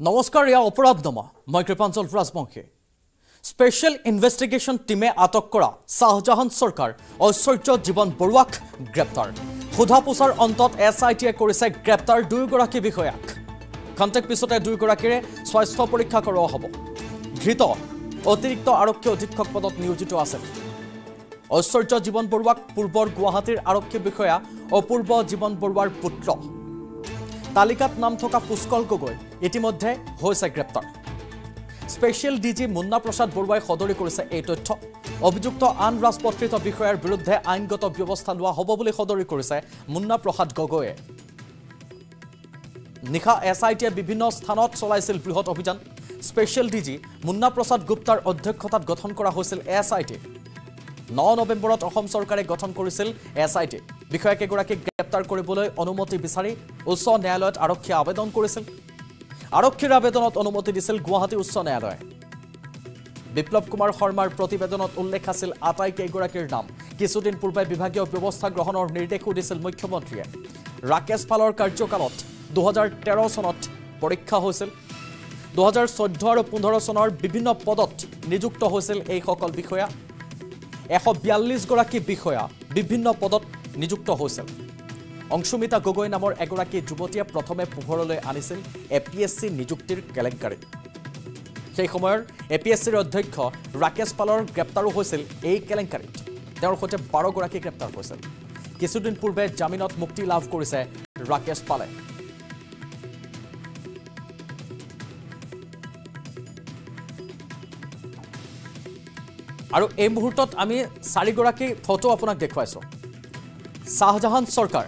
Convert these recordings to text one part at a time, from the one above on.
নমস্কাৰ এয়া অপৰাধ নমা। মই কৃপাঞ্চল ৰাজবংশী স্পেচিয়েল ইনভেষ্টিগেশ্যন টীমে আটক কৰা শ্বাহজাহান চৰকাৰ ঐশ্বৰ্য জীৱন বৰুৱাক গ্ৰেপ্তাৰ। সোধা পোছাৰ অন্তত এছ আই টিয়ে কৰিছে গ্ৰেপ্তাৰ দুয়োগৰাকী বিষয়াক। খন্তেক পিছতে দুয়োগৰাকীৰে স্বাস্থ্য পৰীক্ষা কৰোৱা হ'ব। ধৃত অতিৰিক্ত আৰক্ষী অধীক্ষক পদত নিয়োজিত আছে। ঐশ্বৰ্য জীৱন বৰুৱাক পূৰ্বৰ গুৱাহাটীৰ আৰক্ষী বিষয়া অপূৰ্ব জীৱন বৰুৱাৰ পুত্ৰ। তালিকাত নাম থকা পুষ্কল গগৈ ইতিমধ্যে হৈছে গ্ৰেপ্তাৰ। Special D G Munna Prasad বৰুৱাই সদৰি কৰিছে এই তথ্য। অভিযুক্ত আন ৰাজপত্ৰিত বিষয়াৰ বিৰুদ্ধে আইনগত ব্যৱস্থা লোৱা হ'ব বুলি সদৰি কৰিছে মুন্না প্ৰসাদ গগৈয়ে। নিশা এছ আই টিয়ে বিভিন্ন স্থানত চলাইছিল বৃহৎ অভিযান। Special D G Munna Prasad গুপ্তাৰ অধ্যক্ষতাত গঠন কৰা হৈছিল এছ আই টি। ন নৱেম্বৰত অসম চৰকাৰে গঠন কৰিছিল এছ আই টি। বিষয়াকেইগৰাকীক গ্ৰেপ্তাৰ কৰিবলৈ অনুমতি বিচাৰি উচ্চ ন্যায়ালয়ত আৰক্ষীয়ে আবেদন কৰিছিল। আৰক্ষীৰ আবেদনত অনুমতি দিছিল গুৱাহাটী উচ্চ ন্যায়ালয়ে। বিপ্লৱ কুমাৰ শৰ্মাৰ প্ৰতিবেদনত উল্লেখ আছিল আটাইকেইগৰাকীৰ নাম। কিছুদিন পূৰ্বে বিভাগীয় ব্যৱস্থা গ্ৰহণৰ নিৰ্দেশো দিছিল মুখ্যমন্ত্ৰীয়ে। ৰাকেশ পালৰ কাৰ্যকালত দুহেজাৰ তেৰ চনত পৰীক্ষা হৈছিল। দুহেজাৰ চৈধ্য আৰু পোন্ধৰ চনৰ বিভিন্ন পদত নিযুক্ত হৈছিল এইসকল বিষয়া। এশ বিয়াল্লিছগৰাকী বিষয়া বিভিন্ন পদত নিযুক্ত হৈছিল। অংশুমিতা গগৈ নামৰ এগৰাকী যুৱতীয়ে প্ৰথমে পোহৰলৈ আনিছিল এ পি এছ চি নিযুক্তিৰ কেলেংকাৰী সেই সময়ৰ এ পি এছ চিৰ অধ্যক্ষ ৰাকেশ পালৰ গ্ৰেপ্তাৰো হৈছিল এই কেলেংকাৰীত। তেওঁৰ সৈতে বাৰগৰাকী গ্ৰেপ্তাৰ হৈছিল। কিছুদিন পূৰ্বে জামিনত মুক্তি লাভ কৰিছে ৰাকেশ পালে। আৰু এই মুহূৰ্তত আমি চাৰিগৰাকী ফটো আপোনাক দেখুৱাইছোঁ। শ্বাহজাহান চৰকাৰ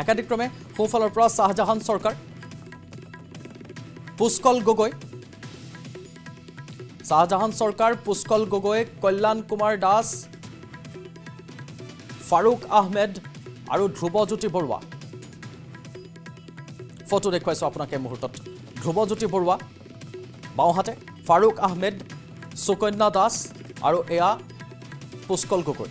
একাধিক্ৰমে সোঁফালৰ পৰা শ্বাহজাহান চৰকাৰ পুষ্কল গগৈ শ্বাহজাহান চৰকাৰ পুষ্কল গগৈ কল্যাণ কুমাৰ দাস ফাৰুক আহমেদ আৰু ধ্ৰুৱজ্যোতি বৰুৱা। ফটো দেখুৱাইছোঁ আপোনাক এই মুহূৰ্তত। ধ্ৰুৱজ্যোতি বৰুৱা বাওঁহাতে ফাৰুক আহমেদ সুকন্যা দাস আৰু এয়া পুষ্কল গগৈ।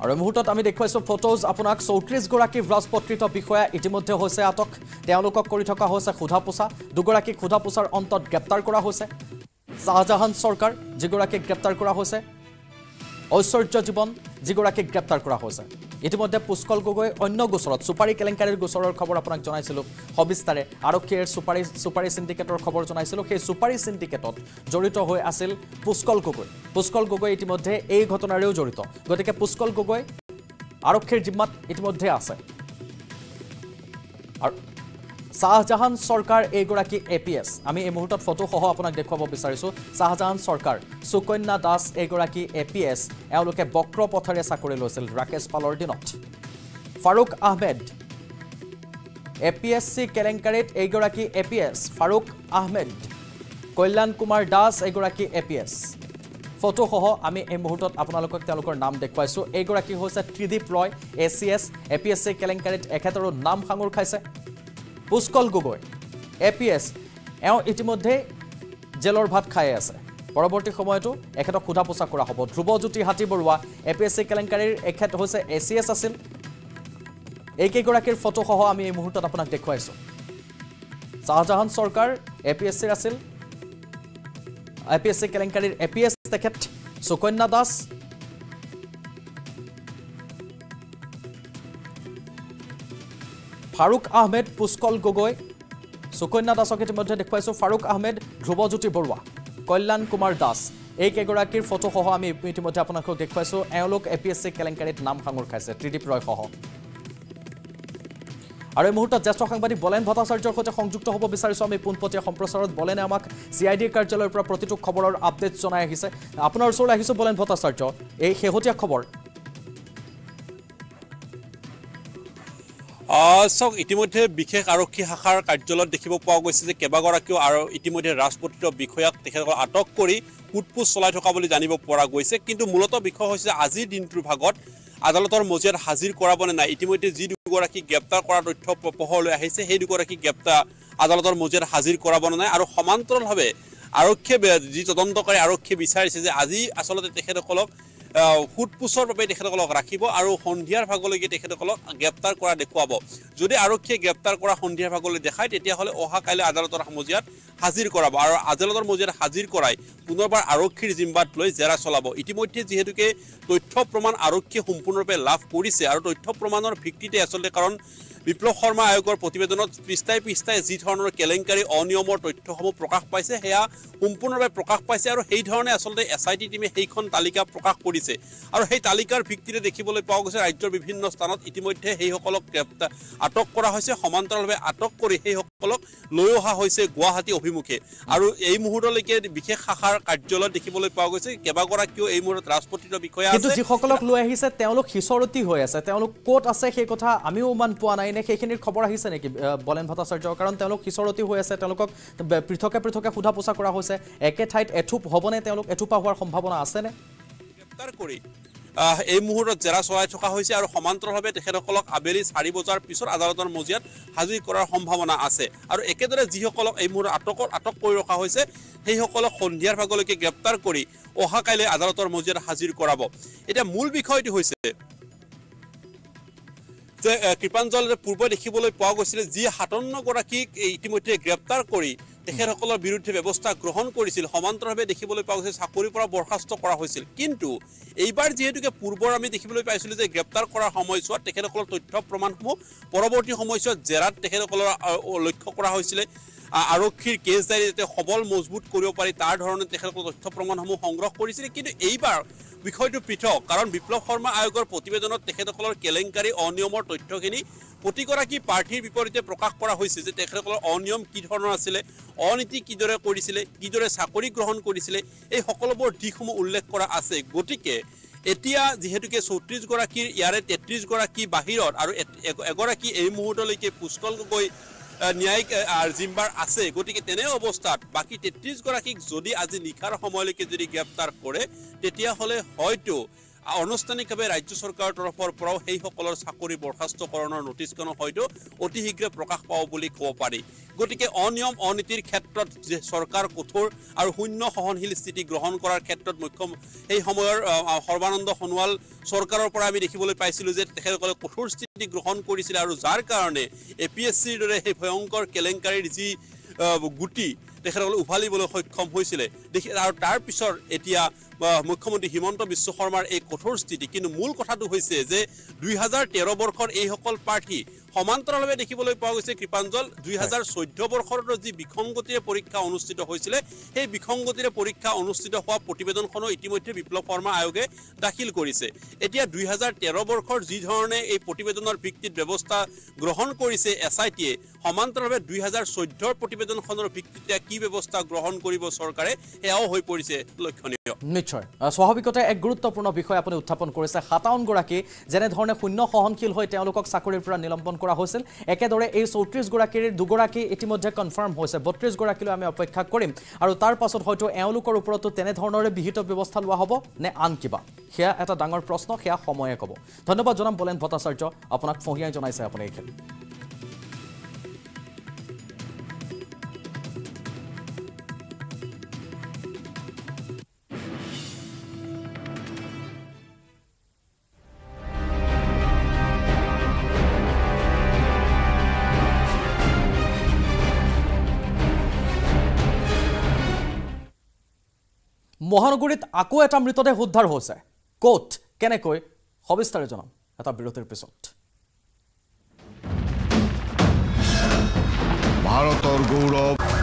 আৰু এই মুহূৰ্তত আমি দেখুৱাইছোঁ ফটোজ আপোনাক চৌত্ৰিছগৰাকী ৰাজপত্ৰিত বিষয়া ইতিমধ্যে হৈছে আটক। তেওঁলোকক কৰি থকা হৈছে সোধা পোছা। দুগৰাকীক সোধা পোছাৰ অন্তত গ্ৰেপ্তাৰ কৰা হৈছে। শ্বাহজাহান চৰকাৰ যিগৰাকীক গ্ৰেপ্তাৰ কৰা হৈছে। ঐশ্বৰ্য জীৱন যিগৰাকীক গ্ৰেপ্তাৰ কৰা হৈছে। ইতিমধ্যে পুষ্কল গগৈ অন্য গোচৰত চুপাৰী কেলেংকাৰীৰ গোচৰৰ খবৰ আপোনাক জনাইছিলোঁ। সবিস্তাৰে আৰক্ষীয়ে চুপাৰী চুপাৰী চিণ্ডিকেটৰ খবৰ জনাইছিলোঁ। সেই চুপাৰী চিণ্ডিকেটত জড়িত হৈ আছিল পুষ্কল গগৈ। পুষ্কল গগৈ ইতিমধ্যে এই ঘটনাৰেও জড়িত। গতিকে পুষ্কল গগৈ আৰক্ষীৰ জিম্মাত ইতিমধ্যে আছে। আৰু শ্বাহজাহান চৰকাৰ এইগৰাকী এ পি এছ আমি এই মুহূৰ্তত ফটোসহ আপোনাক দেখুৱাব বিচাৰিছোঁ। শ্বাহজাহান চৰকাৰ সুকন্যা দাস এইগৰাকী এ পি এছ এওঁলোকে বক্ৰ পথেৰে চাকৰি লৈছিল ৰাকেশ পালৰ দিনত। Farooq Ahmed A P S C কেলেংকাৰীত এইগৰাকী A P S Farooq Ahmed Kalyan Kumar Das এইগৰাকী এ পি এছ ফটোসহ আমি এই মুহূৰ্তত আপোনালোকক তেওঁলোকৰ নাম দেখুৱাইছোঁ। এইগৰাকী হৈছে Tridip Roy A C S A P S C কেলেংকাৰীত এখেতৰো নাম সাঙুৰ খাইছে। Pushkal Gogoi A P S এওঁ ইতিমধ্যে জেলৰ ভাত খাই আছে। পৰৱৰ্তী সময়তো এখেতক সোধা পোছা কৰা হ'ব। Dhruvajyoti Hati Baruah A P S C কেলেংকাৰীৰ এখেত হৈছে এ চি এছ আছিল। এইকেইগৰাকীৰ ফটোসহ আমি এই মুহূৰ্তত আপোনাক দেখুৱাইছোঁ। শ্বাহজাহান চৰকাৰ এ পি এছ চিৰ আছিল। এ পি এছ চি কেলেংকাৰীৰ এ পি এছ তেখেত সুকন্যা দাস ফাৰুক আহমেদ পুষ্কল গগৈ। সুকন্যা দাসক ইতিমধ্যে দেখুৱাইছোঁ ফাৰুক আহমেদ ধ্ৰুৱজ্যোতি বৰুৱা কল্যাণ কুমাৰ দাস। এইকেইগৰাকীৰ ফটোসহ আমি ইতিমধ্যে আপোনালোকক দেখুৱাইছোঁ। এওঁলোক এ পি এছ চি কেলেংকাৰীত নাম সাঙুৰ খাইছে ত্ৰিদীপ ৰয়সহ। আৰু এই মুহূৰ্তত জ্যেষ্ঠ সাংবাদিক বলেন ভট্টাচাৰ্যৰ সৈতে সংযুক্ত হ'ব বিচাৰিছোঁ আমি। পোনপটীয়া সম্প্ৰচাৰত বলেনে আমাক চি আই ডিৰ কাৰ্যালয়ৰ পৰা প্ৰতিটো খবৰৰ আপডেট জনাই আহিছে। আপোনাৰ ওচৰলৈ আহিছোঁ বলেন ভট্টাচাৰ্য। এই শেহতীয়া খবৰ চাওক ইতিমধ্যে বিশেষ আৰক্ষী শাখাৰ কাৰ্যালয়ত দেখিব পোৱা গৈছে যে কেইবাগৰাকীও আৰু ইতিমধ্যে ৰাজপত্ৰিত বিষয়াক তেখেতসকল আটক কৰি সোধপোছ চলাই থকা বুলি জানিব পৰা গৈছে। কিন্তু মূলত বিষয় হৈছে আজিৰ দিনটোৰ ভাগত আদালতৰ মজিয়াত হাজিৰ কৰাব নে নাই। ইতিমধ্যে যি দুগৰাকী গ্ৰেপ্তাৰ কৰাৰ তথ্য পোহৰলৈ আহিছে সেই দুগৰাকী গ্ৰেপ্তাৰ আদালতৰ মজিয়াত হাজিৰ কৰাব নে নাই আৰু সমান্তৰালভাৱে আৰক্ষীয়ে যি তদন্তকাৰী আৰক্ষীয়ে বিচাৰিছে যে আজি আচলতে তেখেতসকলক আহ, সোধপোছৰ বাবে তেখেতসকলক ৰাখিব আৰু সন্ধিয়াৰ ভাগলৈকে তেখেতসকলক গ্ৰেপ্তাৰ কৰা দেখুৱাব। যদি আৰক্ষীয়ে গ্ৰেপ্তাৰ কৰা সন্ধিয়াৰ ভাগলৈ দেখায় তেতিয়াহ'লে অহা কাইলৈ আদালতৰ মজিয়াত হাজিৰ কৰাব আৰু আদালতৰ মজিয়াত হাজিৰ কৰাই পুনৰবাৰ আৰক্ষীৰ জিম্বাত লৈ জেৰা চলাব। ইতিমধ্যে যিহেতুকে তথ্য প্ৰমাণ আৰক্ষীয়ে সম্পূৰ্ণৰূপে লাভ কৰিছে আৰু তথ্য প্ৰমাণৰ ভিত্তিতে আচলতে কাৰণ বিপ্লৱ শৰ্মা আয়োগৰ প্ৰতিবেদনত পৃষ্ঠাই পৃষ্ঠাই যি ধৰণৰ কেলেংকাৰী অনিয়মৰ তথ্যসমূহ প্ৰকাশ পাইছে সেয়া সম্পূৰ্ণভাৱে প্ৰকাশ পাইছে আৰু সেই ধৰণে আচলতে এছ আই টি টীমে সেইখন তালিকা প্ৰকাশ কৰিছে। আৰু সেই তালিকাৰ ভিত্তিতে দেখিবলৈ পোৱা গৈছে ৰাজ্যৰ বিভিন্ন স্থানত ইতিমধ্যে সেইসকলক গ্ৰেপ্তাৰ আটক কৰা হৈছে সমান্তৰালভাৱে আটক কৰি সেইসকলক লৈ অহা হৈছে গুৱাহাটী অভিমুখে। আৰু এই মুহূৰ্তলৈকে বিশেষ শাখাৰ কাৰ্যালয়ত দেখিবলৈ পোৱা গৈছে কেইবাগৰাকীও এই মুহূৰ্তত ৰাজপত্ৰিত বিষয়া যিসকলক লৈ আহিছে তেওঁলোক সিঁচৰতি হৈ আছে তেওঁলোক ক'ত আছে সেই কথা আমিও ইমান পোৱা নাই। নে সেইখিনিৰ খবৰ আহিছে নেকি? বলেন ভট্টাচাৰ্য কাৰণ তেওঁলোক সিঁচৰতি হৈ আছে তেওঁলোকক পৃথকে পৃথকে সোধা পোছা কৰা হৈছে। একে ঠাইত এথোপ হ'বনে? তেওঁলোক এথোপা হোৱাৰ সম্ভাৱনা আছেনে? গ্ৰেপ্তাৰ কৰি এই মুহূৰ্তত জেৰা চলাই থকা হৈছে আৰু সমান্তৰালভাৱে তেখেতসকলক আবেলি চাৰি বজাৰ পিছত আদালতৰ মজিয়াত হাজিৰ কৰাৰ সম্ভাৱনা আছে। আৰু একেদৰে যিসকলক এই মুহূৰ্তত আটকত আটক কৰি ৰখা হৈছে সেইসকলক সন্ধিয়াৰ ভাগলৈকে গ্ৰেপ্তাৰ কৰি অহা কাইলৈ আদালতৰ মজিয়াত হাজিৰ কৰাব। এতিয়া মূল বিষয়টো হৈছে যে কৃপাঞ্জল পূৰ্বে দেখিবলৈ পোৱা গৈছিলে যি সাতাৱন্নগৰাকীক এই ইতিমধ্যে গ্ৰেপ্তাৰ কৰি তেখেতসকলৰ বিৰুদ্ধে ব্যৱস্থা গ্ৰহণ কৰিছিল সমান্তৰালভাৱে দেখিবলৈ পোৱা গৈছিল চাকৰিৰ পৰা বৰ্খাস্ত কৰা হৈছিল। কিন্তু এইবাৰ যিহেতুকে পূৰ্বৰ আমি দেখিবলৈ পাইছিলোঁ যে গ্ৰেপ্তাৰ কৰাৰ সময়ছোৱাত তেখেতসকলৰ তথ্য প্ৰমাণসমূহ পৰৱৰ্তী সময়ছোৱাত জেৰাত তেখেতসকলৰ লক্ষ্য কৰা হৈছিলে। আৰক্ষীৰ কেছ ডায়েৰী যাতে সবল মজবুত কৰিব পাৰি তাৰ ধৰণে তেখেতসকলৰ তথ্য প্ৰমাণসমূহ সংগ্ৰহ কৰিছিলে। কিন্তু এইবাৰ বিষয়টো পৃথক কাৰণ বিপ্লৱ শৰ্মা আয়োগৰ প্ৰতিবেদনত তেখেতসকলৰ কেলেংকাৰী অনিয়মৰ তথ্যখিনি প্ৰতিগৰাকী প্ৰাৰ্থীৰ বিপৰীতে প্ৰকাশ কৰা হৈছে যে তেখেতসকলৰ অনিয়ম কি ধৰণৰ আছিলে অনীতি কিদৰে কৰিছিলে কিদৰে চাকৰি গ্ৰহণ কৰিছিলে এই সকলোবোৰ দিশসমূহ উল্লেখ কৰা আছে। গতিকে এতিয়া যিহেতুকে চৌত্ৰিছগৰাকীৰ ইয়াৰে তেত্ৰিছগৰাকী বাহিৰত আৰু এগৰাকী এই মুহূৰ্তলৈকে পুষ্কল গগৈ ন্যায়িক জিম্বাৰ আছে। গতিকে তেনে অৱস্থাত বাকী তেত্ৰিছগৰাকীক যদি আজি নিশাৰ সময়লৈকে যদি গ্ৰেপ্তাৰ কৰে তেতিয়াহ'লে হয়তো আনুষ্ঠানিকভাৱে ৰাজ্য চৰকাৰৰ তৰফৰ পৰাও সেইসকলৰ চাকৰি বৰ্খাস্তকৰণৰ নটিছখনো হয়তো অতি শীঘ্ৰে প্ৰকাশ পাব বুলি ক'ব পাৰি। গতিকে অনিয়ম অনীতিৰ ক্ষেত্ৰত যে চৰকাৰ কঠোৰ আৰু শূন্য সহনশীল স্থিতি গ্ৰহণ কৰাৰ ক্ষেত্ৰত মুখ্য সেই সময়ৰ সৰ্বানন্দ সোণোৱাল চৰকাৰৰ পৰা আমি দেখিবলৈ পাইছিলোঁ যে তেখেতসকলে কঠোৰ স্থিতি গ্ৰহণ কৰিছিলে আৰু যাৰ কাৰণে এ পি এছ চিৰ দৰে সেই ভয়ংকৰ কেলেংকাৰীৰ যি গুটি তেখেতসকলে উভালিবলৈ সক্ষম হৈছিলে। দেখি আৰু তাৰ পিছত এতিয়া মুখ্যমন্ত্ৰী হিমন্ত বিশ্ব শৰ্মাৰ এই কঠোৰ স্থিতি। কিন্তু মূল কথাটো হৈছে যে দুই হাজাৰ তেৰ বৰ্ষৰ এইসকল প্ৰাৰ্থী সমান্তৰালভাৱে দেখিবলৈ পোৱা গৈছে। কৃপাঞ্জল দুই হাজাৰ চৈধ্য বৰ্ষৰ যি বিসংগতিৰে পৰীক্ষা অনুষ্ঠিত হৈছিলে সেই বিসংগতিৰে পৰীক্ষা অনুষ্ঠিত হোৱা প্ৰতিবেদনখনো ইতিমধ্যে বিপ্লৱ শৰ্মা আয়োগে দাখিল কৰিছে। এতিয়া দুই হাজাৰ তেৰ বৰ্ষৰ যি ধৰণে এই প্ৰতিবেদনৰ ভিত্তিত ব্যৱস্থা গ্ৰহণ কৰিছে এছ আই টিয়ে সমান্তৰালভাৱে দুই হাজাৰ চৈধ্যৰ প্ৰতিবেদনখনৰ ভিত্তিতে কি ব্যৱস্থা গ্ৰহণ কৰিব চৰকাৰে সেয়াও হৈ পৰিছে লক্ষণীয়। নিশ্চয়। স্বাভাৱিকতে এক গুৰুত্বপূৰ্ণ বিষয় আপুনি উত্থাপন কৰিছে সাতাৱন্নগৰাকী যেনেধৰণে শূন্য সহনশীল হৈ তেওঁলোকক চাকৰিৰ পৰা নিলম্বন কৰা হৈছিল একেদৰে এই চৌত্ৰিছগৰাকীৰ দুগৰাকী ইতিমধ্যে কনফাৰ্ম হৈছে। বত্ৰিছগৰাকীলৈ আমি অপেক্ষা কৰিম আৰু তাৰ পাছত হয়তো এওঁলোকৰ ওপৰতো তেনেধৰণৰে বিহিত ব্যৱস্থা লোৱা হ'ব নে আন কিবা? সেয়া এটা ডাঙৰ প্ৰশ্ন সেয়া সময়ে ক'ব। ধন্যবাদ জনাম বলেন ভট্টাচাৰ্য। আপোনাক ফঁহিয়াই জনাইছে আপুনি এইখিনি মহানগৰীত আকৌ এটা মৃতদেহ উদ্ধাৰ হৈছে। ক'ত, কেনেকৈ, সবিস্তাৰে জনাম এটা বিৰতিৰ পিছত। ভাৰতৰ গৌৰৱ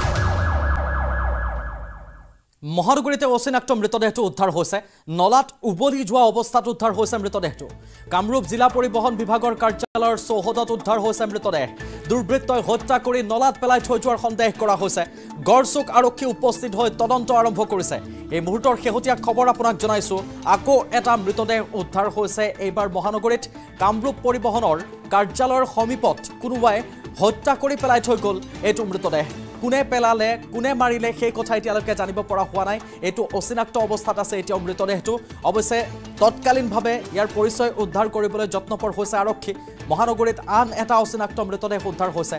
মহানগৰীতে অচিনাক্ত মৃতদেহটো উদ্ধাৰ হৈছে। নলাত উবলি যোৱা অৱস্থাত উদ্ধাৰ হৈছে মৃতদেহটো। কামৰূপ জিলা পৰিবহণ বিভাগৰ কাৰ্যালয়ৰ চৌহদত উদ্ধাৰ হৈছে মৃতদেহ। দুৰ্বৃত্তই হত্যা কৰি নলাত পেলাই থৈ যোৱাৰ সন্দেহ কৰা হৈছে। গড়চুক আৰক্ষী উপস্থিত হৈ তদন্ত আৰম্ভ কৰিছে। এই মুহূৰ্তৰ শেহতীয়া খবৰ আপোনাক জনাইছোঁ। আকৌ এটা মৃতদেহ উদ্ধাৰ হৈছে এইবাৰ মহানগৰীত। কামৰূপ পৰিবহণৰ কাৰ্যালয়ৰ সমীপত কোনোবাই হত্যা কৰি পেলাই থৈ গ'ল এইটো মৃতদেহ। কোনে পেলালে কোনে মাৰিলে সেই কথা এতিয়ালৈকে জানিব পৰা হোৱা নাই। এইটো অচিনাক্ত অৱস্থাত আছে এতিয়াও মৃতদেহটো। অৱশ্যে তৎকালীনভাৱে ইয়াৰ পৰিচয় উদ্ধাৰ কৰিবলৈ যত্নপৰ হৈছে আৰক্ষী। মহানগৰীত আন এটা অচিনাক্ত মৃতদেহ উদ্ধাৰ হৈছে।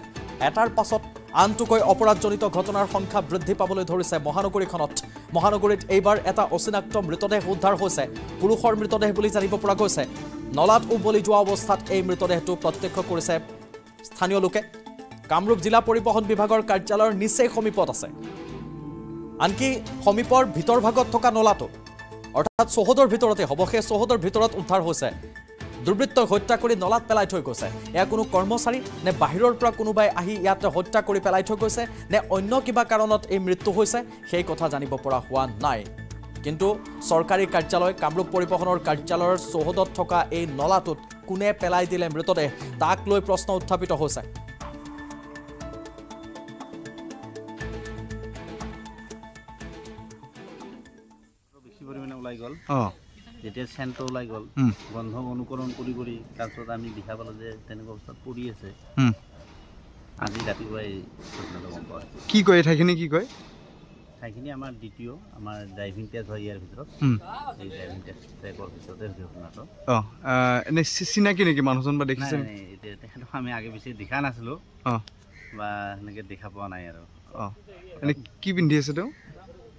এটাৰ পাছত আনটোকৈ অপৰাধজনিত ঘটনাৰ সংখ্যা বৃদ্ধি পাবলৈ ধৰিছে মহানগৰীখনত। মহানগৰীত এইবাৰ এটা অচিনাক্ত মৃতদেহ উদ্ধাৰ হৈছে। পুৰুষৰ মৃতদেহ বুলি জানিব পৰা গৈছে। নলাত উবলি যোৱা অৱস্থাত এই মৃতদেহটো প্ৰত্যক্ষ কৰিছে স্থানীয় লোকে। কামৰূপ জিলা পৰিবহণ বিভাগৰ কাৰ্যালয়ৰ নিচেই সমীপত আছে। আনকি সমীপৰ ভিতৰ ভাগত থকা নলাটো অৰ্থাৎ চৌহদৰ ভিতৰতে হ'ব সেই চৌহদৰ ভিতৰত উদ্ধাৰ হৈছে। দুৰ্বৃত্তই হত্যা কৰি নলাত পেলাই থৈ গৈছে। এয়া কোনো কৰ্মচাৰী নে বাহিৰৰ পৰা কোনোবাই আহি ইয়াত হত্যা কৰি পেলাই থৈ গৈছে নে অন্য কিবা কাৰণত এই মৃত্যু হৈছে সেই কথা জানিব পৰা হোৱা নাই। কিন্তু চৰকাৰী কাৰ্যালয় কামৰূপ পৰিবহণৰ কাৰ্যালয়ৰ চৌহদত থকা এই নলাটোত কোনে পেলাই দিলে মৃতদেহ তাক লৈ প্ৰশ্ন উত্থাপিত হৈছে। ওলাই গ'ল। যেতিয়া চেণ্টটো ওলাই গ'ল। গন্ধ অনুকৰণ কৰি কৰি তাৰপিছত আমি দেখা পালোঁ যে তেনেকুৱা অৱস্থাত পৰি আছে। আজি ৰাতিপুৱাই গম পোৱা। কি কয় ঠাইখিনি কি কয়? ঠাইখিনি আমাৰ দ্বিতীয় আমাৰ ড্ৰাইভিং টেষ্ট হয় ইয়াৰ ভিতৰত। এই ড্ৰাইভিং টেষ্ট ট্ৰেকৰ ভিতৰতে হৈছে ঘটনাটো। অঁ আহ, এনে চি- চিনাকি নেকি মানুহজন বা দেখিছে? তেখেতক আমি আগে পিছে দেখা নাছিলোঁ। বা সেনেকৈ দেখা পোৱা নাই আৰু। অঁ এনে কি পিন্ধি আছে তেওঁ?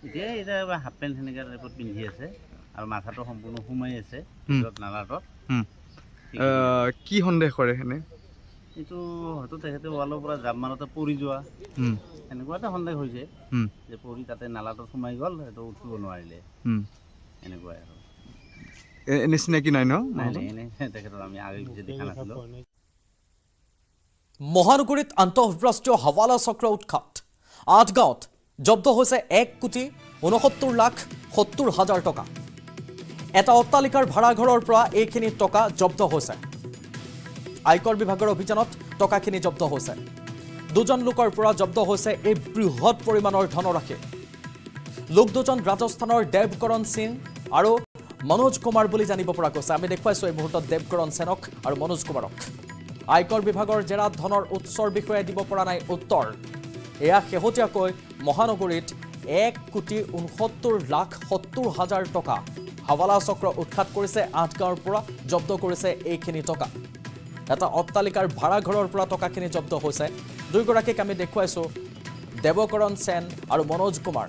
এতিয়া এতিয়া হাফ পেণ্ট সেনেকুৱা টাইপত পিন্ধি আছে আৰু মাথাটো সম্পূৰ্ণ সোমাই আছে নালাটোত। কি সন্দেহ কৰে এনে? এইটো হয়তো তেখেতে ৱালৰ পৰা জাপ মাৰোঁতে পৰি যোৱা। এনেকুৱা এটা সন্দেহ হৈছে যে পৰি তাতে নালাটোত সোমাই গ'ল সেইটো উঠিব নোৱাৰিলে। এনেকুৱাই আৰু। এনে চিনাকি নাই ন? তেখেতক আমি আগে পিছে দেখা নাছিলোঁ। মহানগৰীত আন্তঃৰাষ্ট্ৰীয় হাৱালা চক্ৰ উৎখাত। আঠগাঁৱত জব্দ হৈছে এক কোটি ঊনসত্তৰ লাখ সত্তৰ হাজাৰ টকা। এটা অট্টালিকাৰ ভাড়াঘৰৰ পৰা এইখিনি টকা জব্দ হৈছে। আয়কৰ বিভাগৰ অভিযানত টকাখিনি জব্দ হৈছে। দুজন লোকৰ পৰা জব্দ হৈছে এই বৃহৎ পৰিমাণৰ ধনৰাশি। লোক দুজন ৰাজস্থানৰ দেৱকৰণ সিং আৰু মনোজ কুমাৰ বুলি জানিব পৰা গৈছে। আমি দেখুৱাইছোঁ এই মুহূৰ্তত দেৱকৰণ সেনক আৰু মনোজ কুমাৰক। আয়কৰ বিভাগৰ জেৰাত ধনৰ উৎসৰ বিষয়ে দিব পৰা নাই উত্তৰ। এয়া শেহতীয়াকৈ মহানগৰীত এক কোটি ঊনসত্তৰ লাখ সত্তৰ হাজাৰ টকা। হাৱালা চক্ৰ উৎখাত কৰিছে আঠগাঁৱৰ পৰা জব্দ কৰিছে এইখিনি টকা। এটা অট্টালিকাৰ ভাড়াঘৰৰ পৰা টকাখিনি জব্দ হৈছে। দুয়োগৰাকীক আমি দেখুৱাইছোঁ দেৱকৰণ সেন আৰু মনোজ কুমাৰ।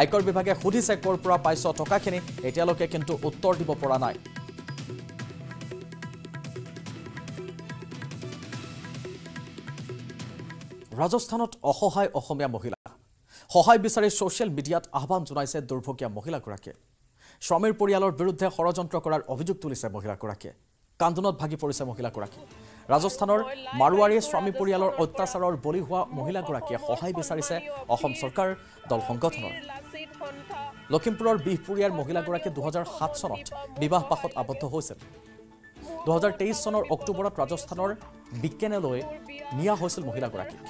আয়কৰ বিভাগে সুধিছে ক'ৰ পৰা পাইছ টকাখিনি এতিয়ালৈকে কিন্তু উত্তৰ দিব পৰা নাই। ৰাজস্থানত অসহায় অসমীয়া মহিলা। সহায় বিচাৰি ছ'চিয়েল মিডিয়াত আহ্বান জনাইছে দুৰ্ভগীয়া মহিলাগৰাকীয়ে। স্বামীৰ পৰিয়ালৰ বিৰুদ্ধে ষড়যন্ত্ৰ কৰাৰ অভিযোগ তুলিছে মহিলাগৰাকীয়ে। কান্দোনত ভাগি পৰিছে মহিলাগৰাকী ৰাজস্থানৰ মাৰোৱাৰীয়ে স্বামী পৰিয়ালৰ অত্যাচাৰৰ বলি হোৱা মহিলাগৰাকীয়ে সহায় বিচাৰিছে অসম চৰকাৰ দল সংগঠনৰ। লখিমপুৰৰ বিহপুৰীয়াৰ মহিলাগৰাকী দুহেজাৰ সাত চনত বিবাহ পাশত আবদ্ধ হৈছিল। দুহেজাৰ তেইছ চনৰ অক্টোবৰত ৰাজস্থানৰ বিকেনেলৈ নিয়া হৈছিল মহিলাগৰাকীক।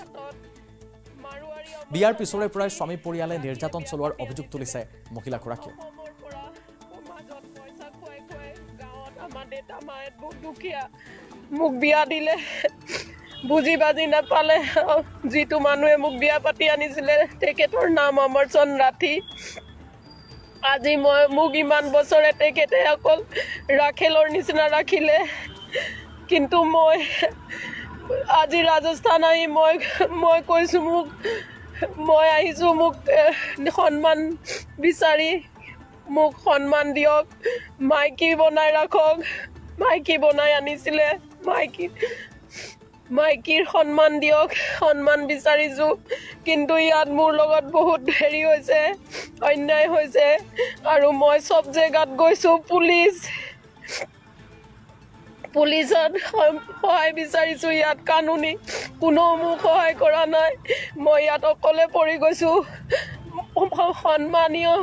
বিয়াৰ পিছৰে পৰাই স্বামী পৰিয়ালে নিৰ্যাতন চলোৱাৰ অভিযোগ তুলিছে মহিলাগৰাকীয়ে। মোক বিয়া দিলে বুজি বাজি নাপালে যিটো মানুহে মোক বিয়া পাতি আনিছিলে তেখেতৰ নাম অমৰচন ৰাঠি আজি মই মোক ইমান বছৰে তেখেতে অকল ৰাখেলৰ নিচিনা ৰাখিলে কিন্তু মই আজি ৰাজস্থান আহি মই মই কৈছোঁ মোক মই আহিছোঁ মোক সন্মান বিচাৰি। মোক সন্মান দিয়ক। মাইকী বনাই ৰাখক। মাইকী বনাই আনিছিলে। মাইকী মাইকীৰ সন্মান দিয়ক। সন্মান বিচাৰিছোঁ। কিন্তু ইয়াত মোৰ লগত বহুত হেৰি হৈছে অন্যায় হৈছে। আৰু মই চব জেগাত গৈছোঁ পুলিচ। পুলিচত সহায় বিচাৰিছোঁ ইয়াত কানুনী কোনেও মোক সহায় কৰা নাই। মই ইয়াত অকলে পৰি গৈছোঁ। সন্মানীয়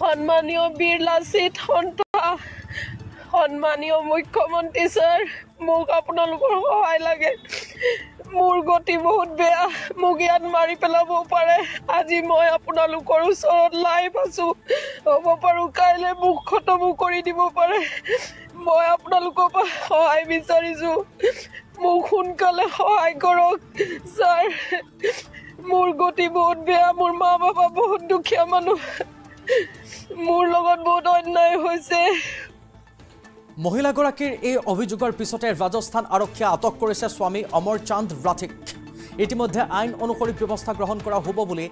সন্মানীয় বীৰ লাচিত সন্থা সন্মানীয় মুখ্যমন্ত্ৰী ছাৰ মোক আপোনালোকৰ সহায় লাগে। মোৰ গতি বহুত বেয়া। মোক ইয়াত মাৰি পেলাবও পাৰে। আজি মই আপোনালোকৰ ওচৰত লাইভ আছোঁ। হ'ব পাৰোঁ কাইলৈ মোক খতমো কৰি দিব পাৰে। মই আপোনালোকৰ পৰা সহায় বিচাৰিছোঁ। মোক সোনকালে সহায় কৰক ছাৰ। মোৰ গতি বহুত বেয়া মোৰ মা বাবা বহুত দুখীয়া মানুহ। মোৰ লগত বহুত অন্যায় হৈছে। মহিলাগৰাকীৰ এই অভিযোগৰ পিছতে ৰাজস্থান আৰক্ষীয়ে আটক কৰিছে স্বামী অমৰ চান্দ ৰাথিক। ইতিমধ্যে আইন অনুসৰি ব্যৱস্থা গ্ৰহণ কৰা হ'ব বুলি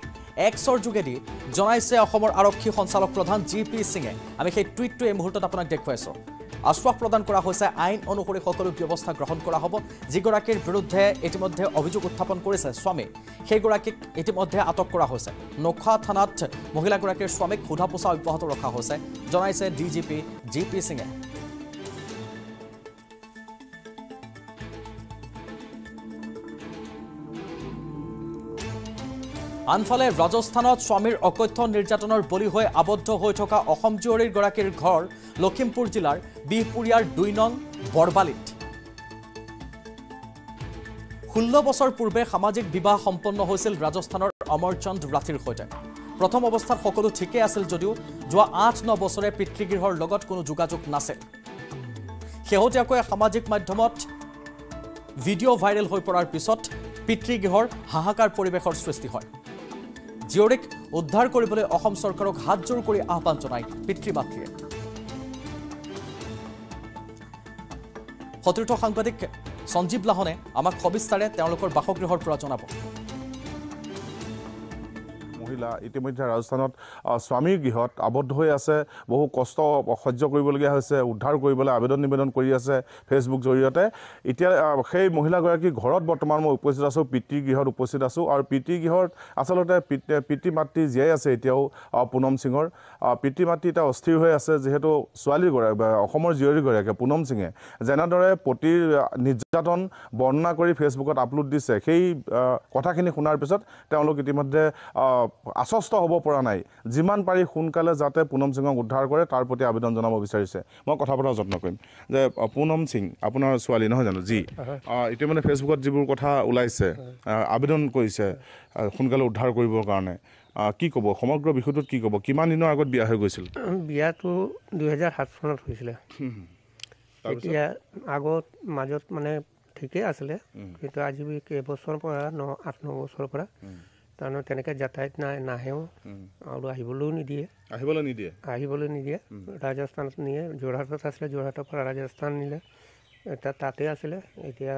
এক্সৰ যোগেদি জনাইছে অসমৰ আৰক্ষী সঞ্চালক প্ৰধান জি পি সিঙে। আমি সেই টুইটটো এই মুহূৰ্তত আপোনাক দেখুৱাইছোঁ। আশ্বাস প্ৰদান কৰা হৈছে। আইন অনুসৰি সকলো ব্যৱস্থা গ্ৰহণ কৰা হ'ব। যিগৰাকীৰ বিৰুদ্ধে ইতিমধ্যে অভিযোগ উত্থাপন কৰিছে স্বামী সেইগৰাকীক ইতিমধ্যে আটক কৰা হৈছে। নখা থানাত মহিলাগৰাকীৰ স্বামীক সোধা পোছা অব্যাহত ৰখা হৈছে জনাইছে D G P G P সিঙে। আনফালে ৰাজস্থানত স্বামীৰ অকথ্য নিৰ্যাতনৰ বলি হৈ আবদ্ধ হৈ থকা অসম জীয়ৰীগৰাকীৰ ঘৰ লখিমপুৰ জিলাৰ বিহপুৰীয়াৰ দুই নং বৰবালিত। ষোল্ল বছৰ পূৰ্বে সামাজিক বিবাহ সম্পন্ন হৈছিল ৰাজস্থানৰ অমৰচন্দ ৰাথিৰ সৈতে। প্ৰথম অৱস্থাত সকলো ঠিকেই আছিল যদিও যোৱা আঠ ন বছৰে পিতৃগৃহৰ লগত কোনো যোগাযোগ নাছিল। শেহতীয়াকৈ সামাজিক মাধ্যমত ভিডিঅ' ভাইৰেল হৈ পৰাৰ পিছত পিতৃগৃহৰ হাহাকাৰ পৰিৱেশৰ সৃষ্টি হয়। জীয়ৰীক উদ্ধাৰ কৰিবলৈ অসম চৰকাৰক হাতজোৰ কৰি আহ্বান জনায় পিতৃ মাতৃয়ে সতীৰ্থ সাংবাদিক সঞ্জীৱ লাহনে আমাক সবিস্তাৰে তেওঁলোকৰ বাসগৃহৰ পৰা জনাব। মহিলা ইতিমধ্যে ৰাজস্থানত স্বামীৰ গৃহত আবদ্ধ হৈ আছে। বহু কষ্ট সহ্য কৰিবলগীয়া হৈছে উদ্ধাৰ কৰিবলৈ আবেদন নিবেদন কৰি আছে ফেচবুক জৰিয়তে। এতিয়া সেই মহিলাগৰাকীৰ ঘৰত বৰ্তমান মই উপস্থিত আছোঁ পিতৃগৃহত উপস্থিত আছোঁ আৰু পিতৃগৃহত আচলতে পিতৃ পিতৃ মাতৃ জীয়াই আছে এতিয়াও পুনম সিঙৰ। পিতৃ মাতৃ এতিয়া অস্থিৰ হৈ আছে যিহেতু ছোৱালীগৰাকী অসমৰ জীয়ৰীগৰাকীয়ে পুনম সিঙে। যেনেদৰে পতিৰ নিৰ্যাতন বৰ্ণনা কৰি ফেচবুকত আপলোড দিছে সেই কথাখিনি শুনাৰ পিছত তেওঁলোক ইতিমধ্যে আশ্বস্ত হ'ব পৰা নাই। যিমান পাৰি সোনকালে যাতে পুনম সিঙক উদ্ধাৰ কৰে তাৰ প্ৰতি আবেদন জনাব বিচাৰিছে। মই কথা পতাৰ যত্ন কৰিম। যে পুনম সিং আপোনাৰ ছোৱালী নহয় জানো? যি। ইতিমধ্যে ফেচবুকত যিবোৰ কথা ওলাইছে আবেদন কৰিছে সোনকালে উদ্ধাৰ কৰিবৰ কাৰণে। কি ক'ব? সমগ্ৰ বিষয়টোত কি ক'ব? কিমান দিনৰ আগত বিয়া হৈ গৈছিল? বিয়াটো দুহেজাৰ সাত চনত হৈছিলে। এতিয়া আগত মাজত মানে ঠিকেই আছিলে। কিন্তু আজি কেইবছৰৰ পৰা ন আঠ ন বছৰৰ পৰা তাৰমানে তেনেকৈ যাতায়াত নাই নাহেও। আৰু আহিবলৈও নিদিয়ে। আহিবলৈ নিদিয়ে? আহিবলৈ নিদিয়ে। ৰাজস্থানত নিয়ে যোৰহাটত আছিলে যোৰহাটৰ পৰা ৰাজস্থান নিলে। এতিয়া তাতে আছিলে এতিয়া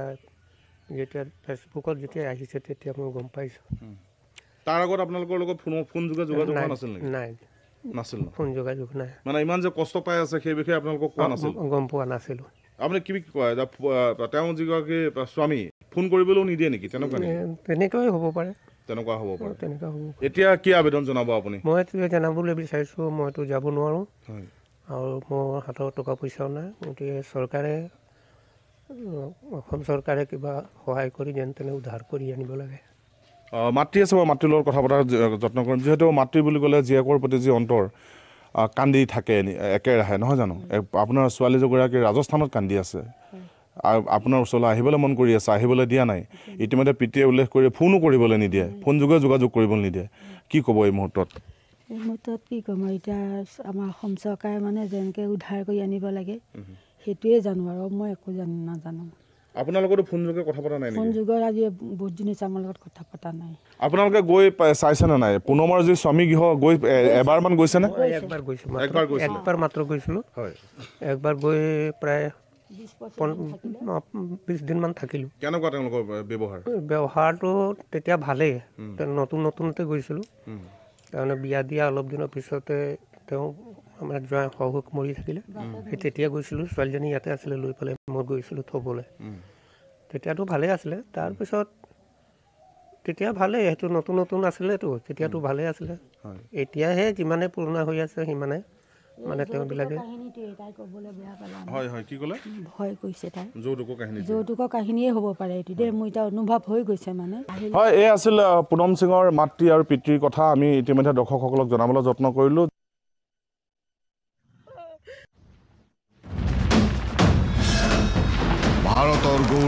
যেতিয়া ফেচবুকত যেতিয়া আহিছে তেতিয়া মই গম পাইছোঁ। তাৰ আগত আপোনালোকৰ লগত ফোন ফোন যোগে যোগাযোগ নাছিল নাই। নাছিল ফোন যোগাযোগ নাই। মানে ইমান যে কষ্ট পাই আছে সেই বিষয়ে আপোনালোকক কোৱা নাছিল? গম পোৱা নাছিলোঁ। আপুনি কি কয়? তেওঁ যিগৰাকী স্বামী ফোন কৰিবলৈও নিদিয়ে নেকি? তেনেকুৱা নেকি? এ, তেনেকুৱাই হ'ব পাৰে। তেনেকুৱা হ'ব পাৰে। তেনেকুৱা হ'ব এতিয়া কি আবেদন জনাব আপুনি? মইতো জনাবলৈ বিচাৰিছোঁ মইতো যাব নোৱাৰোঁ। আৰু মোৰ হাতত টকা পইচাও নাই গতিকে চৰকাৰে অসম চৰকাৰে কিবা সহায় কৰি যেন তেনে উদ্ধাৰ কৰি আনিব লাগে। মাতৃ আছে বাৰু মাতৃৰ লগত কথা পতাৰ যত্ন কৰিম। যিহেতু মাতৃ বুলি ক'লে জীয়েকৰ প্ৰতি যি অন্তৰ কান্দি থাকে একেৰাহে নহয় জানো? আপোনাৰ ছোৱালী দুগৰাকী ৰাজস্থানত কান্দি আছে। আপোনাৰ ওচৰলৈ আহিবলৈ মন কৰি আছে আহিবলৈ দিয়া নাই। ইতিমধ্যে পিতৃয়ে উল্লেখ কৰি ফোনো কৰিবলৈ নিদিয়ে ফোন যোগে যোগাযোগ কৰিবলৈ নিদিয়ে। কি ক'ব এই মুহূৰ্তত? এই মুহূৰ্তত কি ক'ম আৰু এতিয়া আমাৰ অসম চৰকাৰে মানে যেনেকৈ উদ্ধাৰ কৰি আনিব লাগে সেইটোৱে জানো আৰু মই একো জানো নাজানো। আপোনালোকতো ফোন যোগে কথা পতা নাই আজি বহুত দিন আমাৰ লগত কথা পতা নাই। আপোনালোকে গৈ চাইছেনে নাই? পুনমৰ যি স্বামী গৃহ গৈ এবাৰমান গৈছেনে? একবাৰ গৈছিলে? একবাৰ মাত্ৰ গৈছিলোঁ। হয়। একবাৰ গৈ প্ৰায় বিছ দিনমান থাকিলোঁ। কেনেকুৱা তেওঁলোকৰ ব্যৱহাৰ? ব্যৱহাৰটো তেতিয়া ভালেই। তে নতুন নতুনতে গৈছিলোঁ। তাৰমানে বিয়া দিয়া অলপ দিনৰ পিছতে তেওঁ আমাৰ জোৱাই শহুক মৰি থাকিলে। সেই তেতিয়া গৈছিলোঁ। ছোৱালীজনী ইয়াতে আছিলে লৈ পেলাই মই গৈছিলোঁ থ'বলৈ। তেতিয়াতো ভালেই আছিলে। তাৰপিছত তেতিয়া ভালেই। সেইটো নতুন নতুন আছিলেতো। তেতিয়াতো ভালেই আছিলে। এতিয়াহে যিমানে পুৰণা হৈ আছে সিমানে মানে তেওঁবিলাকে হয় হয় কি ক'লে? ভয় কৰিছে তাই। যৌতুকৰ কাহিনী যৌতুকৰ কাহিনীয়ে হ'ব পাৰে এইটো। দেই মোৰ এতিয়া অনুভৱ হৈ গৈছে মানে। হয় এই আছিল পুনম সিঙৰ মাতৃ আৰু পিতৃৰ কথা। আমি ইতিমধ্যে দৰ্শকসকলক জনাবলৈ যত্ন কৰিলোঁ। ভাৰতৰ গৌৰৱ